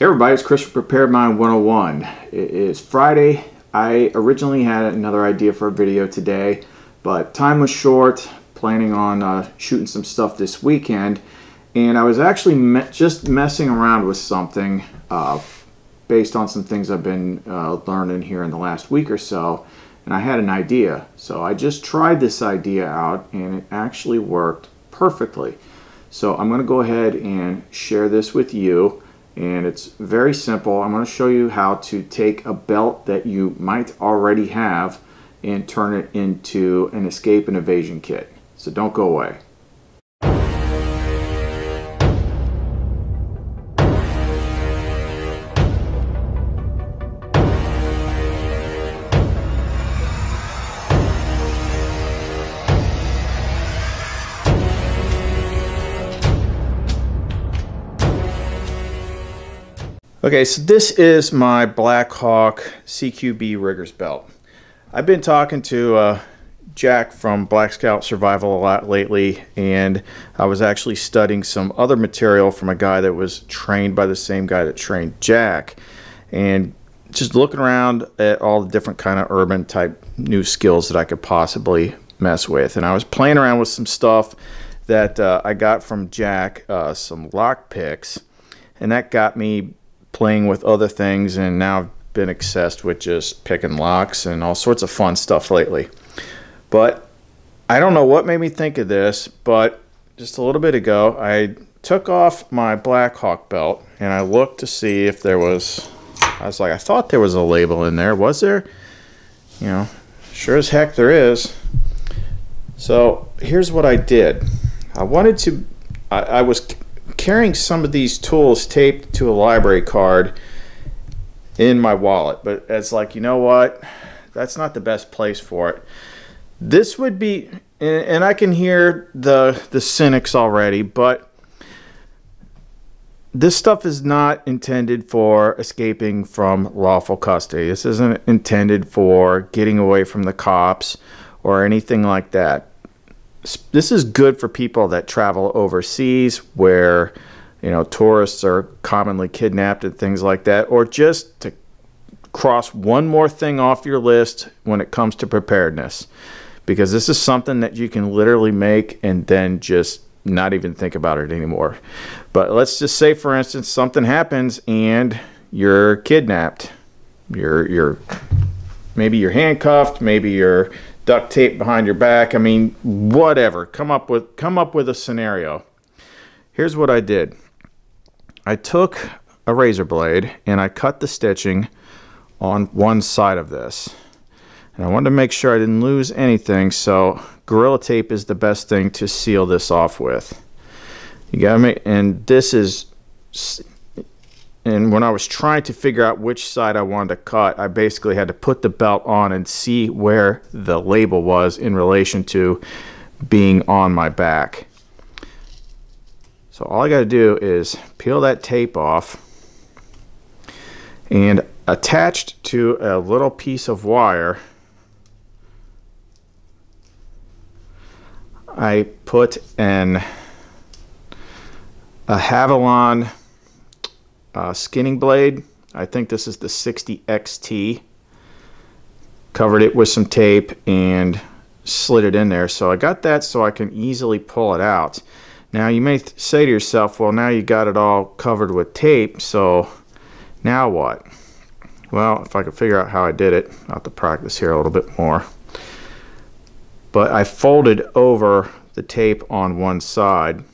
Everybody, it's Chris from Prepared Mind 101. It is Friday. I originally had another idea for a video today, but time was short, planning on uh, shooting some stuff this weekend, and I was actually me just messing around with something uh, based on some things I've been uh, learning here in the last week or so, and I had an idea. So I just tried this idea out, and it actually worked perfectly. So I'm going to go ahead and share this with you and it's very simple. I'm going to show you how to take a belt that you might already have and turn it into an escape and evasion kit. So don't go away. Okay, so this is my Blackhawk CQB Riggers belt. I've been talking to uh, Jack from Black Scout Survival a lot lately, and I was actually studying some other material from a guy that was trained by the same guy that trained Jack, and just looking around at all the different kind of urban type new skills that I could possibly mess with. And I was playing around with some stuff that uh, I got from Jack, uh, some lock picks, and that got me playing with other things, and now I've been obsessed with just picking locks and all sorts of fun stuff lately. But I don't know what made me think of this, but just a little bit ago, I took off my Blackhawk belt and I looked to see if there was. I was like, I thought there was a label in there. Was there? You know, sure as heck there is. So here's what I did. I wanted to. I, I was carrying some of these tools taped to a library card in my wallet, but it's like, you know what? That's not the best place for it. This would be, and I can hear the the cynics already, but this stuff is not intended for escaping from lawful custody. This isn't intended for getting away from the cops or anything like that this is good for people that travel overseas where you know tourists are commonly kidnapped and things like that or just to cross one more thing off your list when it comes to preparedness. Because this is something that you can literally make and then just not even think about it anymore. But let's just say for instance something happens and you're kidnapped. You're you're maybe you're handcuffed maybe you're duct tape behind your back. I mean, whatever. Come up with come up with a scenario. Here's what I did. I took a razor blade and I cut the stitching on one side of this. And I wanted to make sure I didn't lose anything, so Gorilla Tape is the best thing to seal this off with. You got me, and this is and when I was trying to figure out which side I wanted to cut, I basically had to put the belt on and see where the label was in relation to being on my back. So all I got to do is peel that tape off and attached to a little piece of wire I put an a Havalon uh, skinning blade. I think this is the 60 XT. Covered it with some tape and slid it in there. So I got that so I can easily pull it out. Now you may say to yourself, well now you got it all covered with tape, so now what? Well, if I could figure out how I did it, I'll have to practice here a little bit more. But I folded over the tape on one side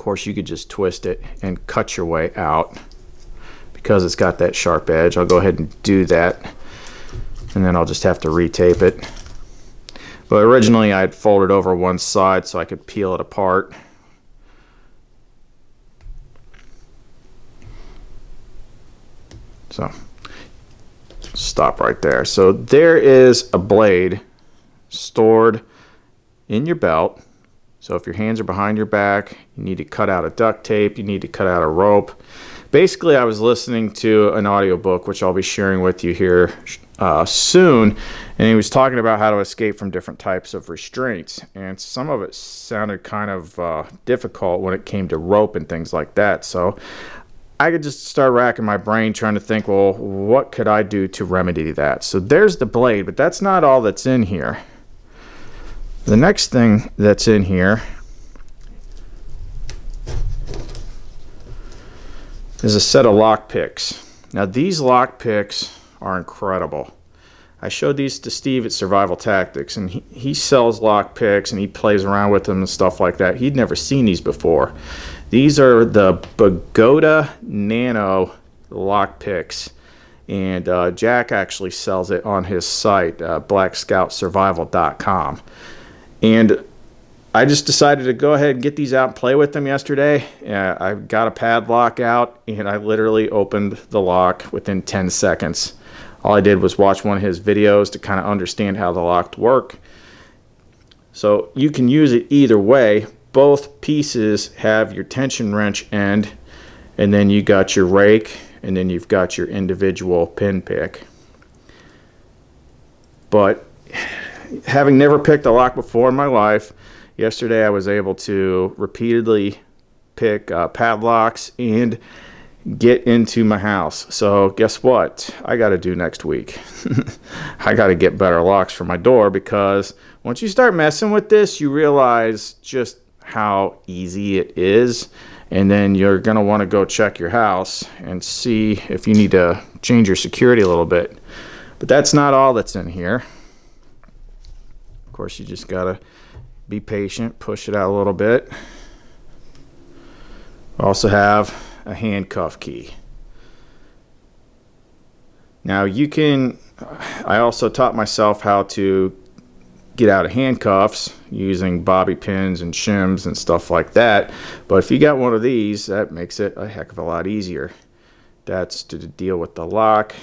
course, you could just twist it and cut your way out because it's got that sharp edge. I'll go ahead and do that and then I'll just have to retape it. But originally I had folded over one side so I could peel it apart. So stop right there. So there is a blade stored in your belt so if your hands are behind your back, you need to cut out a duct tape, you need to cut out a rope. Basically, I was listening to an audiobook, which I'll be sharing with you here uh, soon, and he was talking about how to escape from different types of restraints. And some of it sounded kind of uh, difficult when it came to rope and things like that. So I could just start racking my brain trying to think, well, what could I do to remedy that? So there's the blade, but that's not all that's in here. The next thing that's in here is a set of lock picks. Now these lock picks are incredible. I showed these to Steve at Survival Tactics, and he, he sells lock picks and he plays around with them and stuff like that. He'd never seen these before. These are the Bogota Nano lock picks, and uh, Jack actually sells it on his site, uh, BlackScoutSurvival.com. And I just decided to go ahead and get these out and play with them yesterday. I got a padlock out and I literally opened the lock within 10 seconds. All I did was watch one of his videos to kind of understand how the locks work. So you can use it either way. Both pieces have your tension wrench end and then you got your rake and then you've got your individual pin pick. But having never picked a lock before in my life, yesterday I was able to repeatedly pick uh, padlocks and get into my house. So guess what? I got to do next week. I got to get better locks for my door because once you start messing with this, you realize just how easy it is. And then you're going to want to go check your house and see if you need to change your security a little bit. But that's not all that's in here. Course, you just got to be patient, push it out a little bit. Also have a handcuff key. Now you can, I also taught myself how to get out of handcuffs using bobby pins and shims and stuff like that. But if you got one of these, that makes it a heck of a lot easier. That's to deal with the lock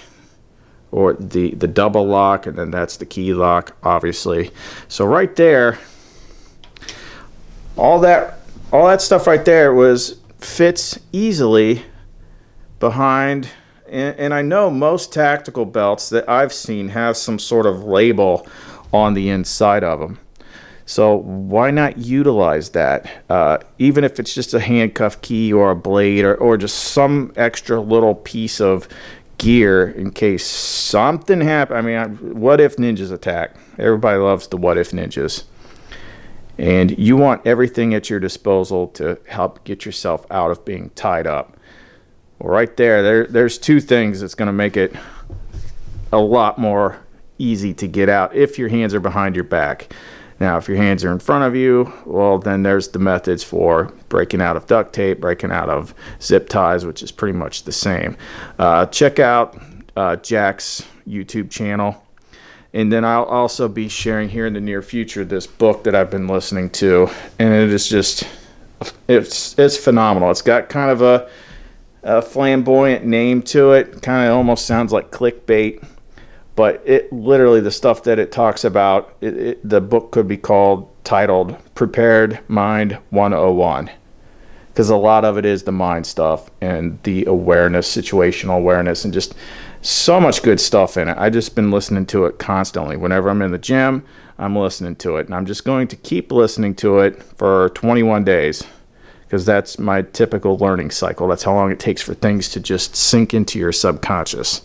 or the, the double lock, and then that's the key lock, obviously. So right there, all that all that stuff right there was fits easily behind and, and, I know most tactical belts that I've seen have some sort of label on the inside of them. So why not utilize that? Uh, even if it's just a handcuff key or a blade or, or just some extra little piece of gear in case something happens. I mean, what if ninjas attack? Everybody loves the what if ninjas. And you want everything at your disposal to help get yourself out of being tied up. Well, right there, there there's two things that's going to make it a lot more easy to get out if your hands are behind your back. Now, if your hands are in front of you, well, then there's the methods for breaking out of duct tape, breaking out of zip ties, which is pretty much the same. Uh, check out uh, Jack's YouTube channel. And then I'll also be sharing here in the near future this book that I've been listening to, and it is just it's it's phenomenal. It's got kind of a, a flamboyant name to it, kind of almost sounds like clickbait, but it literally the stuff that it talks about. It, it, the book could be called titled "Prepared Mind 101." because a lot of it is the mind stuff and the awareness, situational awareness, and just so much good stuff in it. I just been listening to it constantly. Whenever I'm in the gym, I'm listening to it, and I'm just going to keep listening to it for 21 days because that's my typical learning cycle. That's how long it takes for things to just sink into your subconscious.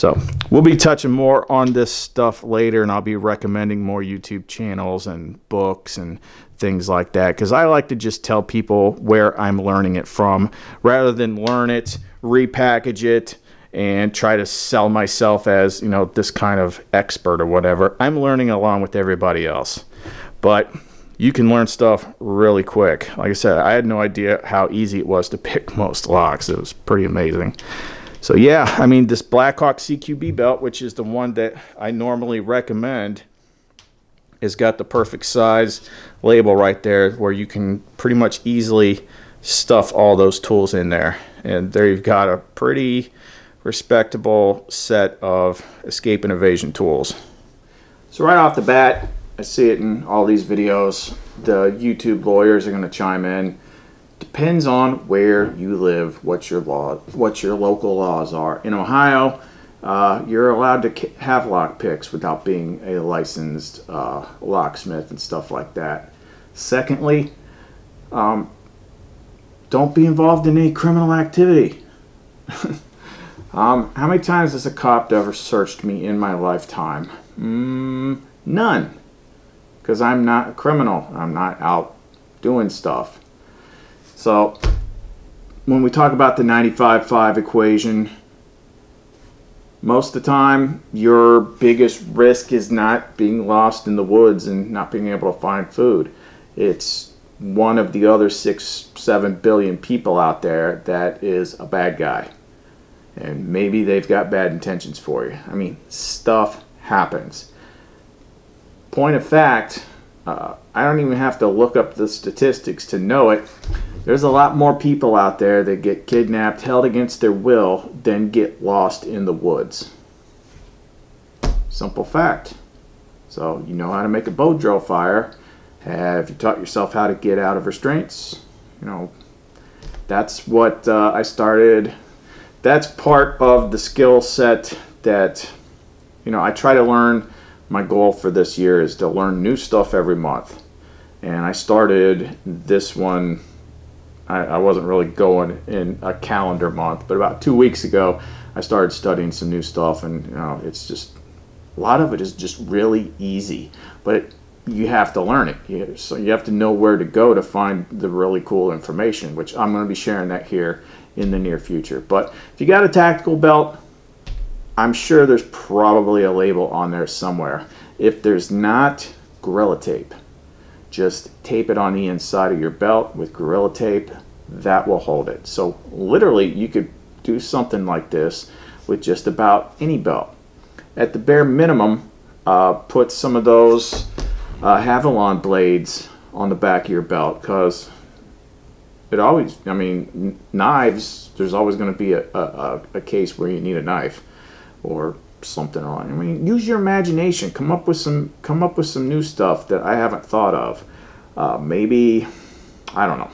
So we'll be touching more on this stuff later, and I'll be recommending more YouTube channels and books and things like that because I like to just tell people where I'm learning it from rather than learn it, repackage it, and try to sell myself as, you know, this kind of expert or whatever. I'm learning along with everybody else. But you can learn stuff really quick. Like I said, I had no idea how easy it was to pick most locks. It was pretty amazing. So yeah, I mean, this Blackhawk CQB belt, which is the one that I normally recommend, has got the perfect size label right there where you can pretty much easily stuff all those tools in there. And there you've got a pretty respectable set of escape and evasion tools. So right off the bat, I see it in all these videos, the YouTube lawyers are going to chime in. Depends on where you live, what your law, what your local laws are. In Ohio, uh, you're allowed to have lock picks without being a licensed uh, locksmith and stuff like that. Secondly, um, don't be involved in any criminal activity um, how many times has a cop ever searched me in my lifetime? Mm, none. Because I'm not a criminal. I'm not out doing stuff. So, when we talk about the 95-5 equation, most of the time your biggest risk is not being lost in the woods and not being able to find food. It's one of the other six, seven billion people out there that is a bad guy. And maybe they've got bad intentions for you. I mean, stuff happens. Point of fact, uh, I don't even have to look up the statistics to know it. There's a lot more people out there that get kidnapped, held against their will, than get lost in the woods. Simple fact. So, you know how to make a bow drill fire have you taught yourself how to get out of restraints? You know, that's what uh, I started. That's part of the skill set that, you know, I try to learn. My goal for this year is to learn new stuff every month. And I started this one, I, I wasn't really going in a calendar month, but about two weeks ago, I started studying some new stuff. And, you know, it's just, a lot of it is just really easy. But you have to learn it. so you have to know where to go to find the really cool information, which I'm going to be sharing that here in the near future. But if you got a tactical belt, I'm sure there's probably a label on there somewhere. If there's not, Gorilla Tape. Just tape it on the inside of your belt with Gorilla Tape. That will hold it. So literally, you could do something like this with just about any belt. At the bare minimum, uh, put some of those uh, Havalon blades on the back of your belt because it always, I mean, knives, there's always going to be a, a, a, case where you need a knife or something on. I mean, use your imagination. Come up with some, come up with some new stuff that I haven't thought of. Uh, maybe, I don't know.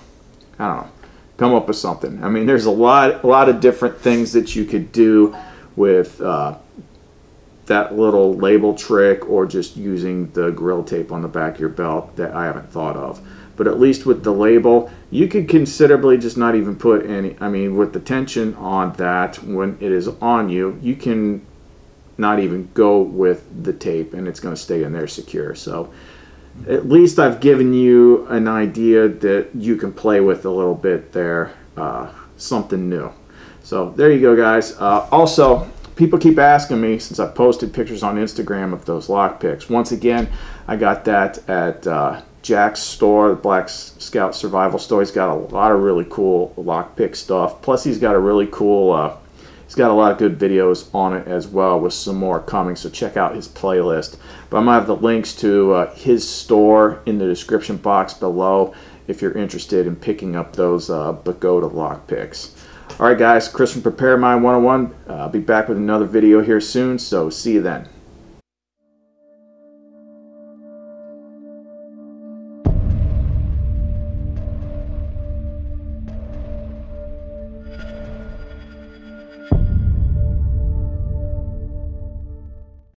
I don't know. Come up with something. I mean, there's a lot, a lot of different things that you could do with uh, that little label trick or just using the Gorilla Tape on the back of your belt that I haven't thought of. But at least with the label, you could considerably just not even put any, I mean, with the tension on that, when it is on you, you can not even go with the tape and it's going to stay in there secure. So at least I've given you an idea that you can play with a little bit there, uh, something new. So there you go, guys. Uh, also, people keep asking me since I posted pictures on Instagram of those lock picks. Once again, I got that at uh, Jack's store, the Black Scout Survival store. He's got a lot of really cool lock pick stuff. Plus, he's got a really cool. He's got a lot of good videos on it as well, with some more coming. So check out his playlist. But I'm gonna have the links to uh, his store in the description box below if you're interested in picking up those uh, Bogota lock picks. All right, guys, Chris from Prepare Mind 101. Uh, I'll be back with another video here soon, so see you then.